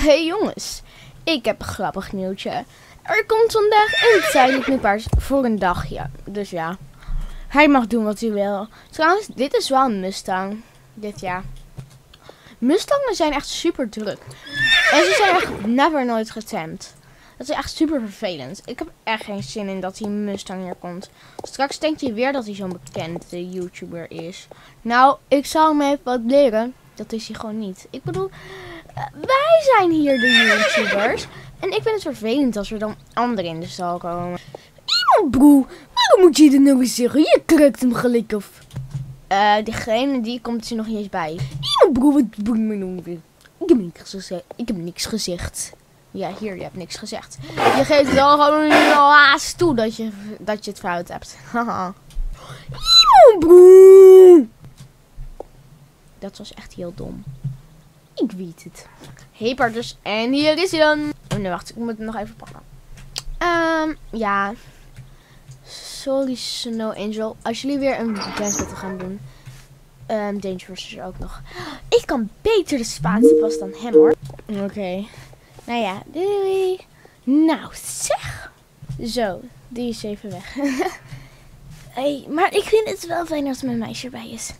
Hey jongens, ik heb een grappig nieuwtje. Er komt vandaag een tijdelijk nieuwpaars voor een dagje. Dus ja, hij mag doen wat hij wil. Trouwens, dit is wel een Mustang. Dit jaar. Mustangen zijn echt super druk. En ze zijn echt never nooit getemd. Dat is echt super vervelend. Ik heb echt geen zin in dat die Mustang hier komt. Straks denkt hij weer dat hij zo'n bekende YouTuber is. Nou, ik zal hem even wat leren. Dat is hij gewoon niet. Ik bedoel, wij zijn hier de YouTubers. En ik vind het vervelend als er dan anderen in de stal komen. Iemand broer, waarom moet je er nou eens zeggen? Je krukt hem gelijk of... Eh, degene die komt er nog niet eens bij. Iemand broer, wat moet me nou weer? Ik heb niks gezegd. Ik heb niks gezegd. Ja, hier, je hebt niks gezegd. Je geeft wel gewoon al haast toe dat je, dat je het fout hebt. Haha. Broer. Dat was echt heel dom. Ik weet het. Hey partners, en hier is hij dan. Oh nee, wacht, ik moet hem nog even pakken. Ehm, ja. Sorry Snow Angel. Als jullie weer een dance battle gaan doen. Ehm, Dangerous is er ook nog. Ik kan beter de Spaanse pas dan hem hoor. Oké. Nou ja, doei. Nou, zeg. Zo, die is even weg. hey, maar ik vind het wel fijn als mijn meisje erbij is.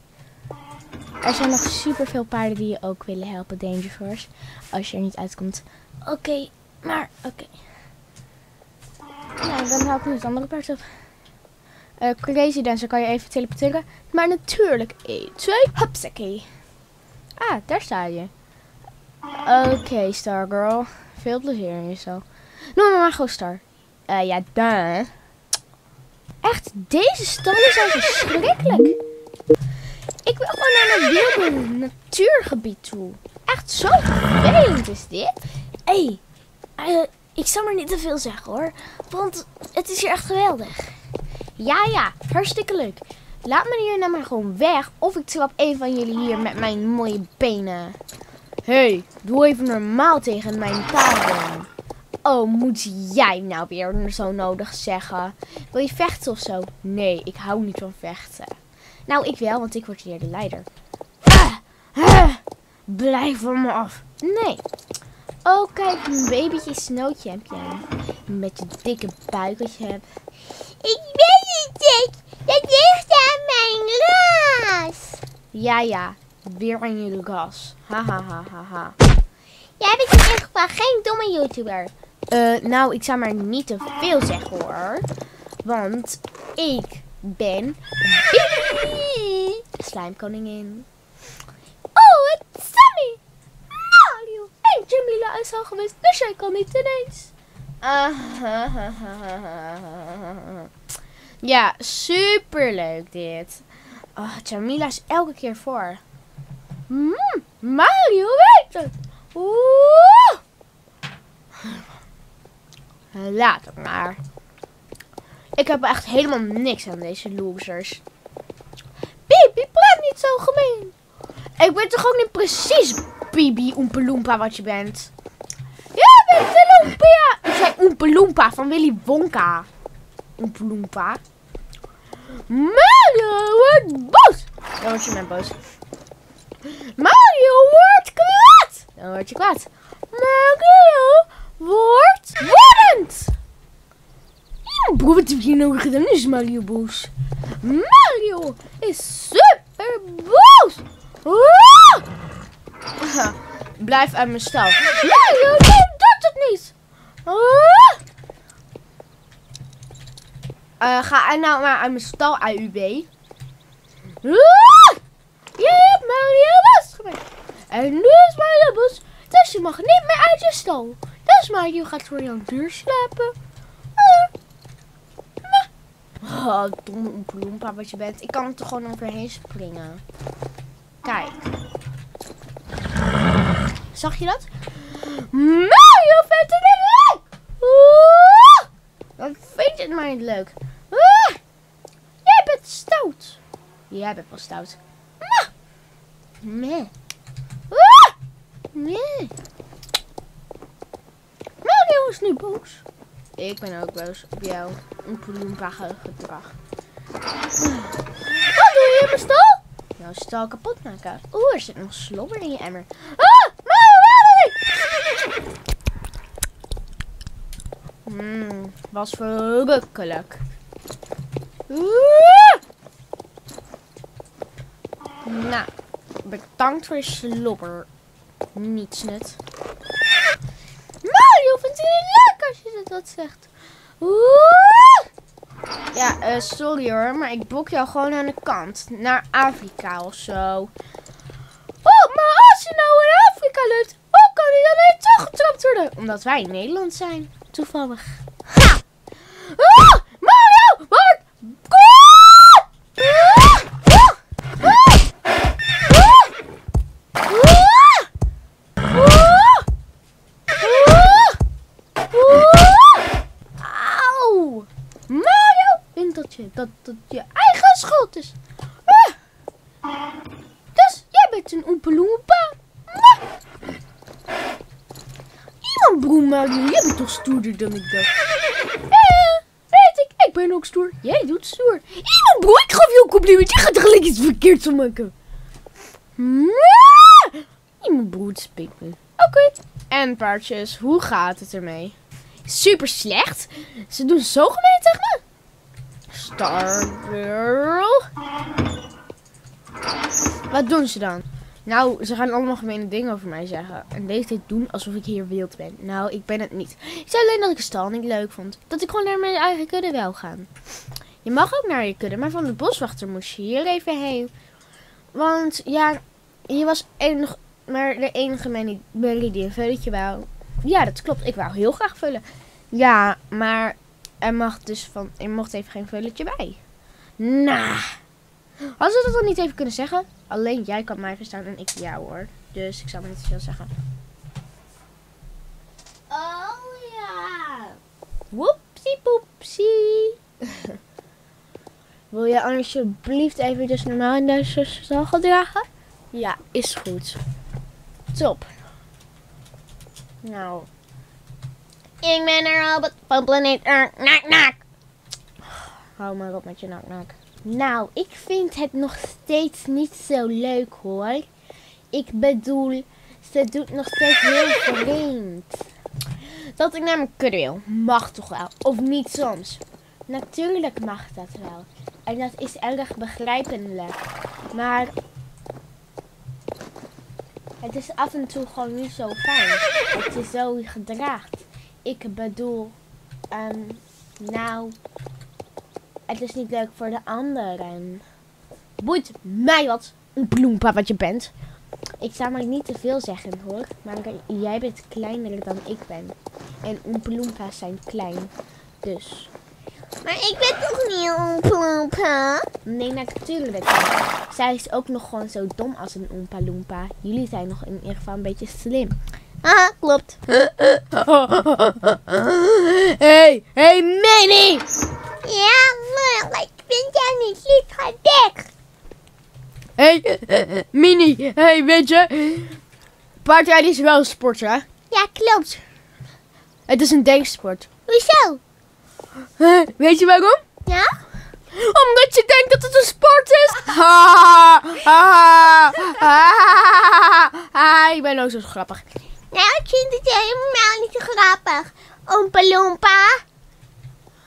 Er zijn nog superveel paarden die je ook willen helpen, Danger Force. Als je er niet uitkomt. Oké, maar oké. Nou, dan hou ik nu het andere paard op. Uh, crazy Dancer kan je even teleporteren. Maar natuurlijk, 1, 2, hupsakee. Ah, daar sta je. Oké, Stargirl. Veel plezier in jezelf. Noem me maar gewoon Star. Uh, ja, duh. Echt, deze stallen zijn verschrikkelijk. Ik wil gewoon naar een wilde natuurgebied toe. Echt zo vervelend is dit. Hé, hey, uh, ik zal maar niet te veel zeggen hoor. Want het is hier echt geweldig. Ja, ja, hartstikke leuk. Laat me hier nou maar gewoon weg. Of ik trap een van jullie hier met mijn mooie benen. hey, doe even normaal tegen mijn paarden. Oh, moet jij nou weer zo nodig zeggen? Wil je vechten of zo? Nee, ik hou niet van vechten. Nou, ik wel, want ik word hier de leider. Ah, ah, blijf van me af. Nee. Oh, kijk, een babytje Snow Champion. Met je dikke buik wat je hebt. Ik ben niet dik. Dat ligt aan mijn ras. Ja, ja. Weer aan je ras. Ha, ha, ha, ha, ha. Jij bent in ieder geval geen domme YouTuber. Uh, nou, ik zou maar niet te veel zeggen hoor. Want ik ben slijmkoningin. Oh, het is Sammy. Mario en Jamila is al geweest, dus jij kan niet ineens. Ja, superleuk dit. Oh, Jamila is elke keer voor. Mm, Mario weet het. Oeh. Laat het maar. Ik heb echt helemaal niks aan deze losers. Bibi, praat niet zo gemeen. Ik ben toch ook niet precies Bibi Oompa wat je bent. Ja, bent de Loempia. Ik zei Oompa van Willy Wonka. Oompa. Mario wordt boos. Dan word je maar boos. Mario wordt kwaad. Dan word je kwaad. Mario wordt. Wat heb je nou gedaan? Nu is Mario boos. Mario is super boos. Ah! Blijf uit mijn stal. Mario, dat het niet. Ah! Uh, ga nou maar uit mijn stal, AUB. Ah! Je hebt Mario boos gemaakt. En nu is Mario boos. Dus je mag niet meer uit je stal. Dus Mario gaat voor jouw deur slapen. Oh, oempa wat je bent. Ik kan er toch gewoon overheen springen. Kijk. Zag je dat? Mario vindt het niet leuk! Dan vind je het maar niet leuk. Jij bent stout. Jij bent wel stout. Nee. Nee. Mario is nu boos. Ik ben ook boos op jou. Een poeloempa gedrag. Wat doe je in mijn stal? Jouw stal kapot maken. Oeh, er zit nog slobber in je emmer. Ah! Mmm, was verrukkelijk. Nou, bedankt voor je slobber. Niets nut. Mario vindt het leuk als je dat zegt. Ja, eh, sorry hoor, maar ik blok jou gewoon aan de kant. Naar Afrika of zo. Oh, maar als je nou in Afrika lukt, hoe kan hij dan niet teruggetrapt worden? Omdat wij in Nederland zijn. Toevallig. Dat dat het je eigen schuld is. Dus jij bent een oempeloempa. Iemand broer Mario, jij bent toch stoerder dan ik dacht. Ja, weet ik. Ik ben ook stoer. Jij doet stoer. Iemand broer, ik gaf je een compliment. Je gaat er gelijk iets verkeerds van maken. Iemand broer, spijt me. Oké. En paardjes, hoe gaat het ermee? Super slecht. Ze doen zo gemeen tegen me. Stargirl. Wat doen ze dan? Nou, ze gaan allemaal gemene dingen over mij zeggen. En deze tijd doen alsof ik hier wild ben. Nou, ik ben het niet. Ik zei alleen dat ik een stal niet leuk vond. Dat ik gewoon naar mijn eigen kudde wil gaan. Je mag ook naar je kudde, maar van de boswachter moest je hier even heen. Want ja, je was enig, maar de enige Mary die een vulletje wou. Ja, dat klopt. Ik wou heel graag vullen. Ja, maar er mag dus van, er mocht even geen vulletje bij. Nou, hadden ze dat dan niet even kunnen zeggen? Alleen jij kan mij verstaan en ik jou hoor. Dus ik zou maar niet veel zeggen. Oh ja. Woepsie poepsie. Wil je alsjeblieft even dus normaal in deze stal gedragen? Ja, is goed. Top. Nou, Ik ben een robot van planeet. Nak, nak. hou maar op met je nak-nak. Nou, ik vind het nog steeds niet zo leuk hoor. Ik bedoel, ze doet nog steeds heel vreemd. Dat ik naar mijn kudde wil, mag toch wel, of niet soms? Natuurlijk mag dat wel. En dat is erg begrijpelijk. Maar het is af en toe gewoon niet zo fijn dat je zo gedraagt. Ik bedoel, ehm, nou, het is niet leuk voor de anderen. Boeit mij wat, een bloempa wat je bent. Ik zou maar niet te veel zeggen hoor, maar jij bent kleiner dan ik ben. En oompeloempa's zijn klein, dus... Maar ik ben toch niet een oompa Nee, natuurlijk. Zij is ook nog gewoon zo dom als een Oompa Loompa. Jullie zijn nog in ieder geval een beetje slim. Aha, klopt. hey, hey Minnie! Ja, maar ik vind jou niet lief. Ga weg. Hey, Minnie, hey, weet je... Paardrijden is wel een sport, hè? Ja, klopt. Het is een denksport. Hoezo? Weet je waarom? Ja? Omdat je denkt dat het een sport is. Ha, ha, ha, ha. Ik ben ook zo grappig. Nou, ik vind het helemaal niet zo grappig. Oompa Loompa.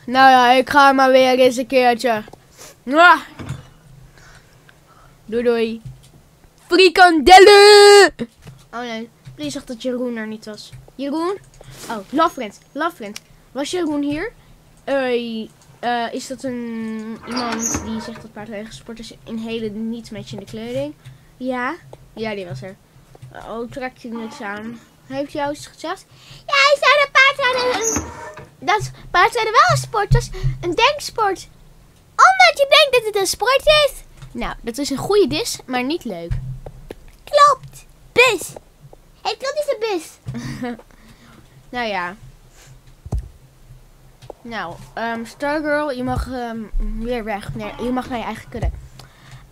Nou ja, ik ga maar weer eens een keertje. Doei doei. Frikandellen! Oh nee, die zegt dat Jeroen er niet was. Jeroen? Oh. Love Friend. Was Jeroen hier? Eh, is dat een iemand die zegt dat paardrijden sport is in hele niet matchende kleding? Ja? Ja, die was er. Oh, trek je niks aan. Heeft jou iets gezegd? Ja, hij zei dat paardrijden een... Dat paardrijden wel een sport is. Een denksport. Omdat je denkt dat het een sport is. Nou, dat is een goede dis, maar niet leuk. Klopt. Bus. Het klopt is een bus. Nou ja. Nou, ehm Stargirl, je mag ehm, weer weg. Nee, je mag naar je eigen kudde.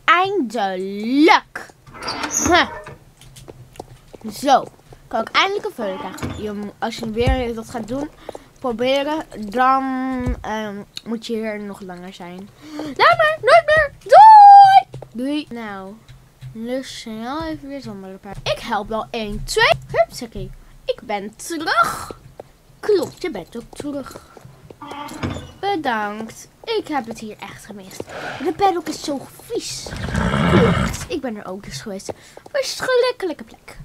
Eindelijk! Huh. Zo, kan ik eindelijk een vullen krijgen. Je, als je weer dat gaat doen, proberen, dan ehm, moet je hier nog langer zijn. Laat maar, nooit meer. Doei! Doei. Nou, dus snel even weer zonder. Ik help wel 1, 2. Hupsakee. Ik ben terug. Klopt, je bent ook terug. Bedankt. Ik heb het hier echt gemist. De paddock is zo vies. Ik ben er ook dus geweest. Verschrikkelijke plek.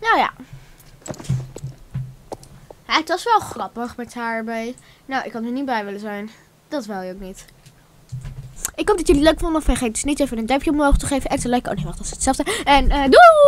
Nou ja. Het was wel grappig met haar bij. Nou, ik had er niet bij willen zijn. Dat wil je ook niet. Ik hoop dat jullie het leuk vonden. Vergeet dus niet even een duimpje omhoog te geven en te liken. Oh nee, wacht, dat is hetzelfde. En eh doei!